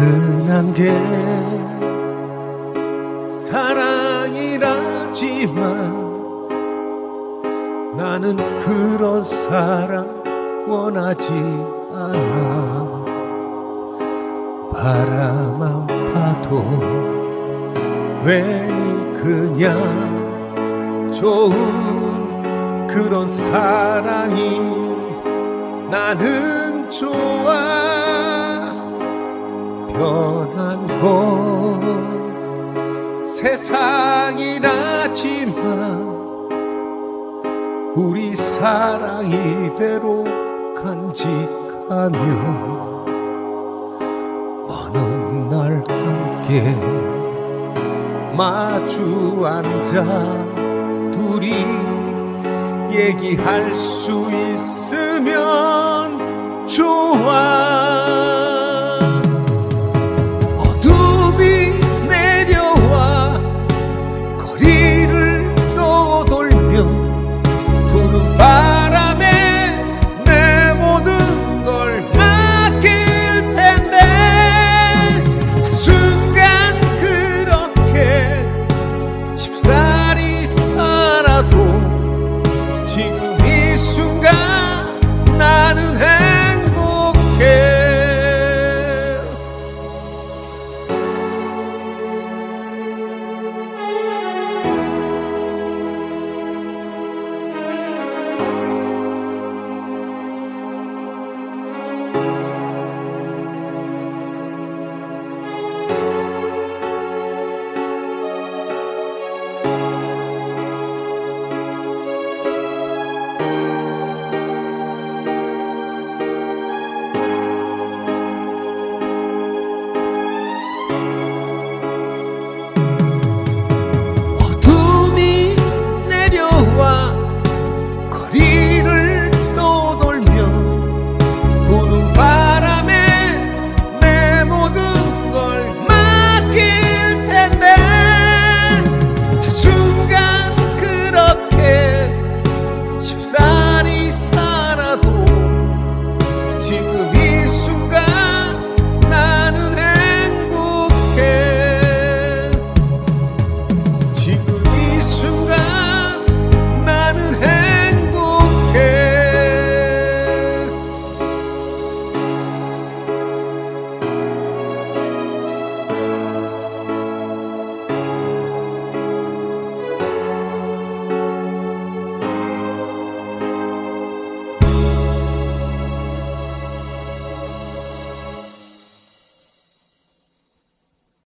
흔한 게 사랑이라지만 나는 그런 사랑 원하지 않아. 바라만 봐도 왠히 그냥 좋은 그런 사랑이 나는 좋아 변한 건 세상이라지만 우리 사랑 이대로 간직하며 어느 날 함께 마주 앉아 둘이 얘기할 수 있으면